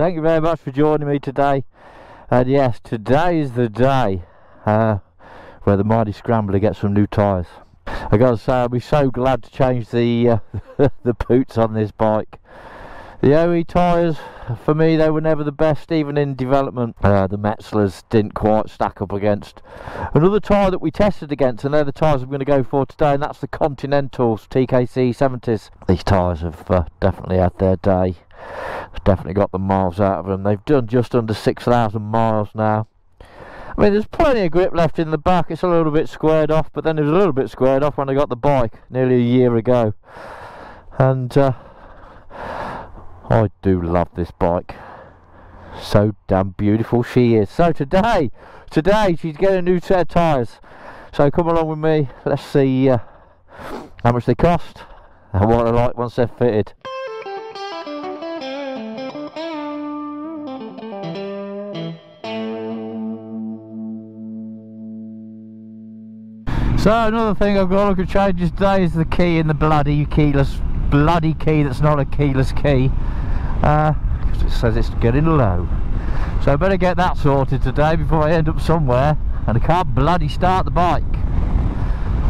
thank you very much for joining me today. And yes, today is the day uh, where the Mighty Scrambler gets some new tyres. I gotta say, I'll be so glad to change the uh, the boots on this bike. The OE tyres, for me, they were never the best, even in development. Uh, the Metzlers didn't quite stack up against. Another tyre that we tested against, and they're the tyres I'm going to go for today, and that's the Continentals TKC 70s. These tyres have uh, definitely had their day. Definitely got the miles out of them. They've done just under 6,000 miles now. I mean, there's plenty of grip left in the back. It's a little bit squared off, but then it was a little bit squared off when I got the bike nearly a year ago. And uh, I do love this bike. So damn beautiful she is. So today, today she's getting a new set of tyres. So come along with me. Let's see uh, how much they cost and what I like once they're fitted. So another thing I've got to look at changes today is the key in the bloody keyless bloody key that's not a keyless key. Uh, it says it's getting low. So I better get that sorted today before I end up somewhere and I can't bloody start the bike.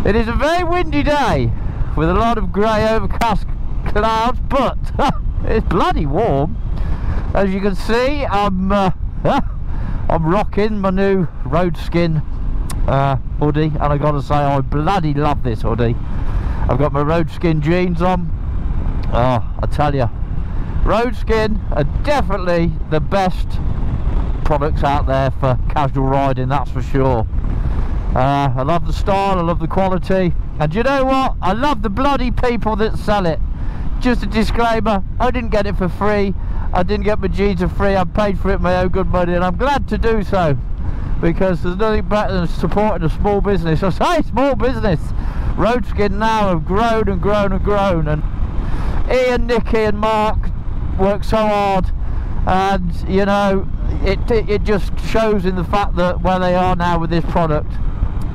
It is a very windy day with a lot of grey overcast clouds but it's bloody warm. As you can see I'm uh, I'm rocking my new Roadskin uh, hoodie and I gotta say I bloody love this hoodie. I've got my Roadskin jeans on. Oh I tell you Roadskin are definitely the best products out there for casual riding that's for sure. Uh, I love the style I love the quality. And you know what? I love the bloody people that sell it. Just a disclaimer I didn't get it for free. I didn't get my jeans for free. I paid for it my own good money and I'm glad to do so because there's nothing better than supporting a small business. I say small business. Roadskin now have grown and grown and grown and Ian, Nicky and Mark work so hard and you know it, it just shows in the fact that where they are now with this product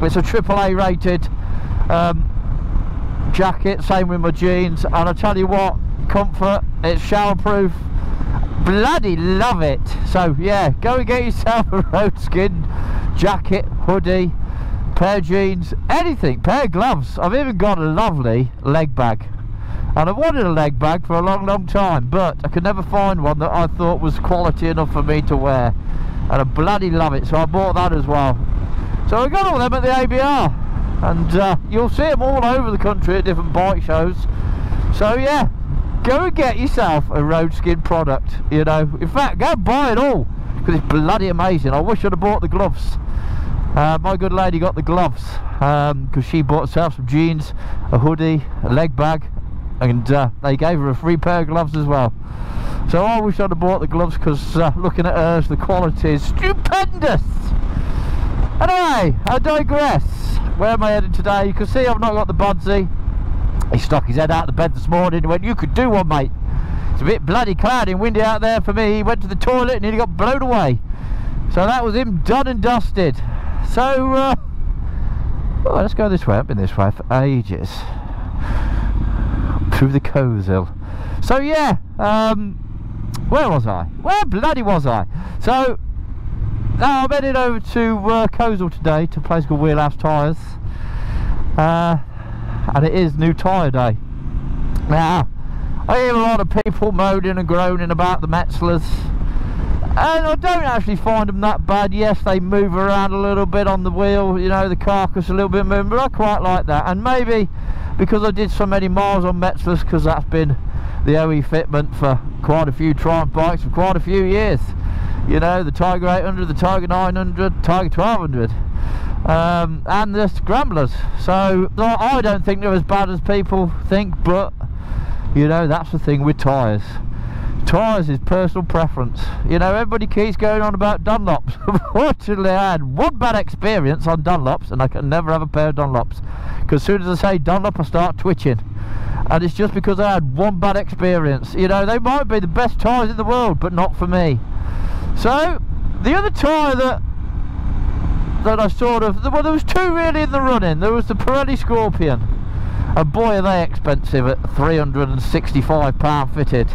it's a AAA rated um, jacket same with my jeans and I tell you what comfort it's showerproof bloody love it. So yeah go and get yourself a Roadskin jacket hoodie pair of jeans anything pair of gloves. I've even got a lovely leg bag. And I wanted a leg bag for a long long time but I could never find one that I thought was quality enough for me to wear. And I bloody love it so I bought that as well. So I got all them at the ABR and uh, you'll see them all over the country at different bike shows. So yeah go and get yourself a Roadskin product you know. In fact go buy it all because it's bloody amazing. I wish I'd have bought the gloves. Uh, my good lady got the gloves because um, she bought herself some jeans a hoodie a leg bag and uh, they gave her a free pair of gloves as well. So I wish I'd have bought the gloves because uh, looking at hers the quality is stupendous. Anyway I digress. Where am I heading today? You can see I've not got the budsy he stuck his head out of the bed this morning and went, you could do one, mate. It's a bit bloody cloudy and windy out there for me. He went to the toilet and he got blown away. So that was him done and dusted. So, uh, well, let's go this way. I've been this way for ages. Through the Coleshill. So, yeah, um, where was I? Where bloody was I? So, now I'm headed over to uh, today to a place called Wheelhouse Tyres. Uh, and it is new tyre day. Now, I hear a lot of people moaning and groaning about the Metzlers and I don't actually find them that bad. Yes, they move around a little bit on the wheel, you know, the carcass a little bit moving, but I quite like that. And maybe because I did so many miles on Metzlers, because that's been the OE fitment for quite a few Triumph bikes for quite a few years. You know, the Tiger 800, the Tiger 900, Tiger 1200 um, and the scramblers. So I don't think they're as bad as people think but you know that's the thing with tyres. Tyres is personal preference. You know everybody keeps going on about Dunlops. Unfortunately I had one bad experience on Dunlops and I can never have a pair of Dunlops because as soon as I say Dunlop I start twitching. And it's just because I had one bad experience. You know they might be the best tyres in the world but not for me so the other tyre that that I sort of well there was two really in the running there was the Pirelli Scorpion and boy are they expensive at 365 pound fitted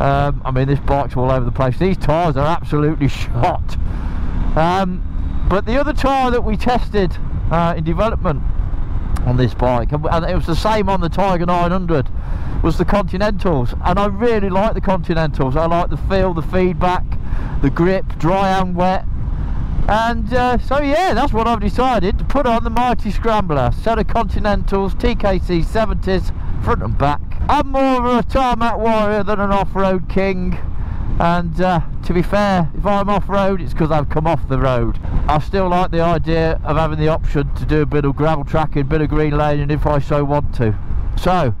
Um, I mean, this bike's all over the place. These tyres are absolutely shot. Um, but the other tyre that we tested uh, in development on this bike, and it was the same on the Tiger 900, was the Continentals. And I really like the Continentals. I like the feel, the feedback, the grip, dry and wet. And uh, so yeah, that's what I've decided to put on the Mighty Scrambler. Set of Continentals, TKC 70s, front and back. I'm more of a tarmac warrior than an off-road king. And uh, to be fair, if I'm off-road, it's because I've come off the road. I still like the idea of having the option to do a bit of gravel tracking, a bit of green laning if I so want to. So,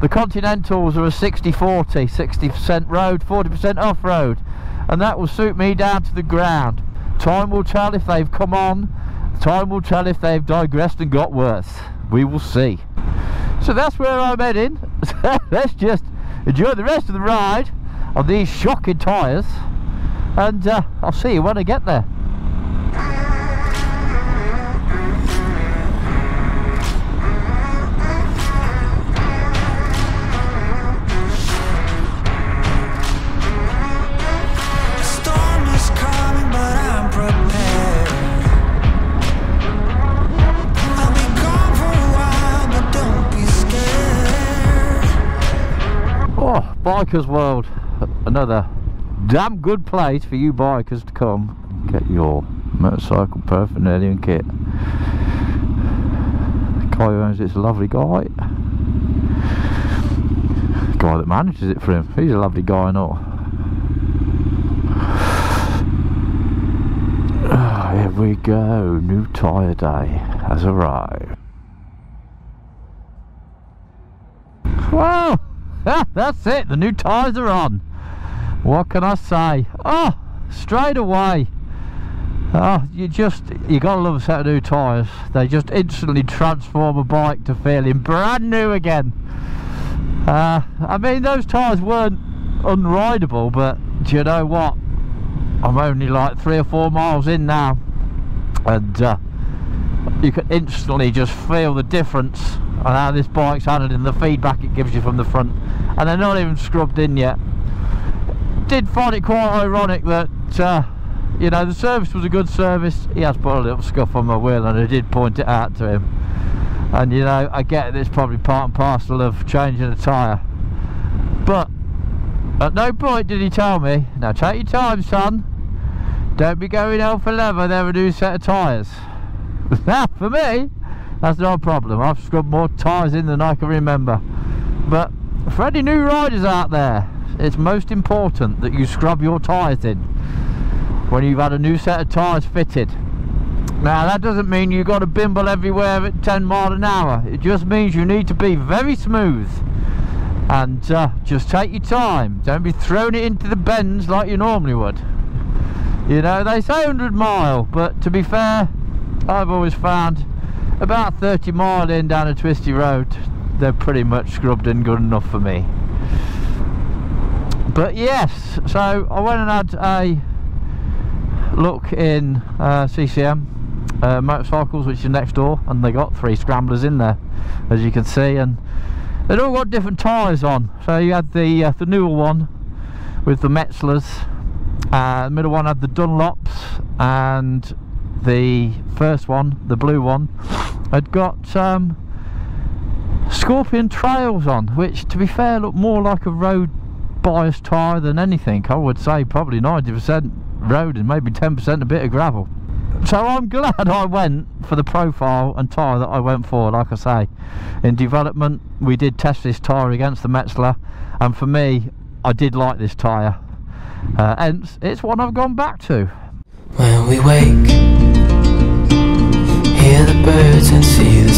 the Continentals are a 60-40, 60% road, 40% off-road. And that will suit me down to the ground. Time will tell if they've come on. Time will tell if they've digressed and got worse. We will see. So that's where I'm heading. Let's just enjoy the rest of the ride on these shocking tyres. And uh, I'll see you when I get there. Bikers World, another damn good place for you bikers to come get your motorcycle paraphernalia and kit. The guy who owns it's a lovely guy. Guy that manages it for him, he's a lovely guy and all. Oh, here we go, new tyre day has arrived. Wow! That's it, the new tyres are on. What can I say? Oh, straight away. Oh, you just, you gotta love a set of new tyres. They just instantly transform a bike to feeling brand new again. Uh, I mean, those tyres weren't unrideable, but do you know what? I'm only like three or four miles in now. And uh, you can instantly just feel the difference on how this bike's handled and the feedback it gives you from the front. And they're not even scrubbed in yet. Did find it quite ironic that uh, you know the service was a good service. He has put a little scuff on my wheel and I did point it out to him. And you know I get it, it's probably part and parcel of changing a tyre. But at no point did he tell me now take your time son. Don't be going hell for leather they're a new set of tyres. That for me that's no problem. I've scrubbed more tyres in than I can remember. But for any new riders out there. It's most important that you scrub your tyres in when you've had a new set of tyres fitted. Now that doesn't mean you've got to bimble everywhere at 10 mile an hour. It just means you need to be very smooth and uh, just take your time. Don't be throwing it into the bends like you normally would. You know they say 100 mile but to be fair I've always found about 30 mile in down a twisty road. They're pretty much scrubbed and good enough for me. But yes so I went and had a look in uh, CCM uh, motorcycles which is next door and they got three scramblers in there as you can see and they'd all got different tyres on. So you had the uh, the newer one with the Metzlers uh, the middle one had the Dunlops and the first one the blue one had got um, Scorpion Trails on, which to be fair look more like a road bias tyre than anything. I would say probably 90% road and maybe 10% a bit of gravel. So I'm glad I went for the profile and tyre that I went for, like I say. In development, we did test this tyre against the Metzeler, and for me, I did like this tyre. Uh, it's one I've gone back to. When we wake, hear the birds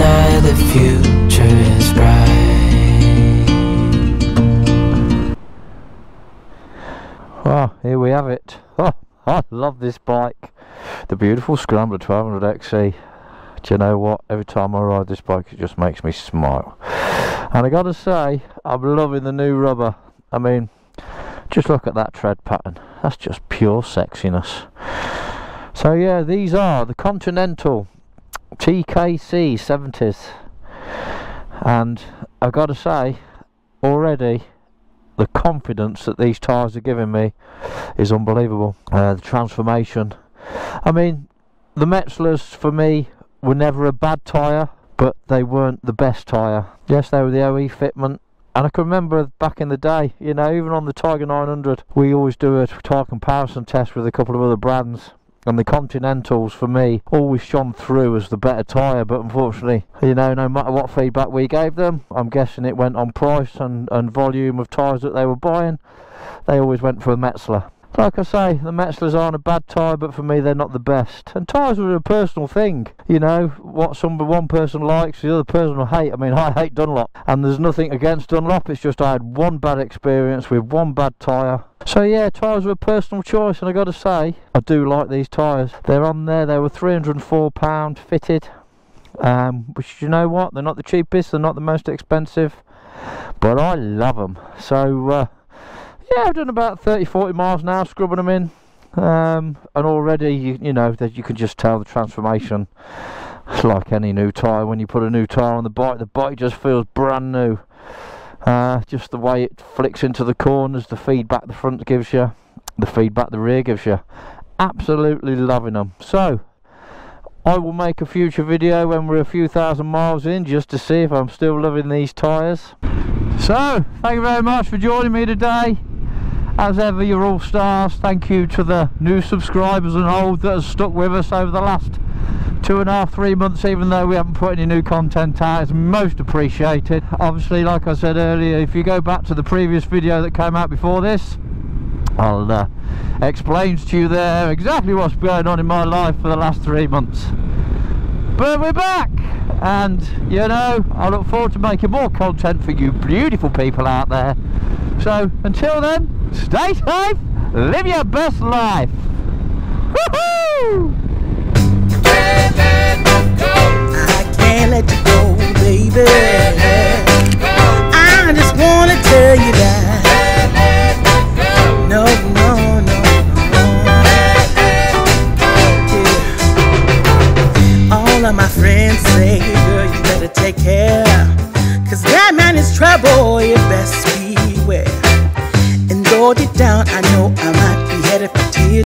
I, the future is bright ah, here we have it. Oh, I love this bike. The beautiful Scrambler 1200 XE. Do you know what? Every time I ride this bike, it just makes me smile. And I gotta say, I'm loving the new rubber. I mean, just look at that tread pattern. That's just pure sexiness. So yeah, these are the Continental TKC 70s. And I've got to say, already, the confidence that these tyres are giving me is unbelievable. Uh, the transformation. I mean, the Metzlers for me were never a bad tyre, but they weren't the best tyre. Yes, they were the OE fitment. And I can remember back in the day, you know, even on the Tiger 900, we always do a tyre comparison test with a couple of other brands. And the Continentals, for me, always shone through as the better tyre, but unfortunately, you know, no matter what feedback we gave them, I'm guessing it went on price and, and volume of tyres that they were buying, they always went for a Metzeler. Like I say, the Metzlers aren't a bad tyre, but for me they're not the best. And tyres are a personal thing, you know. What some one person likes, the other person will hate. I mean, I hate Dunlop, and there's nothing against Dunlop. It's just I had one bad experience with one bad tyre. So yeah, tyres are a personal choice, and I got to say, I do like these tyres. They're on there. They were 304 pound fitted. Um, which you know what? They're not the cheapest. They're not the most expensive, but I love them. So. Uh, yeah, I've done about 30, 40 miles now, scrubbing them in. Um, and already, you, you know, that you can just tell the transformation. It's like any new tyre. When you put a new tyre on the bike, the bike just feels brand new. Uh, just the way it flicks into the corners, the feedback the front gives you, the feedback the rear gives you. Absolutely loving them. So, I will make a future video when we're a few thousand miles in just to see if I'm still loving these tyres. So, thank you very much for joining me today as ever you're all stars. Thank you to the new subscribers and old that have stuck with us over the last two and a half three months even though we haven't put any new content out it's most appreciated. Obviously like I said earlier if you go back to the previous video that came out before this I'll uh, explain to you there exactly what's going on in my life for the last three months. But we're back! And you know I look forward to making more content for you beautiful people out there so until then Stay safe, live your best life. Woohoo! Can't let you go, baby.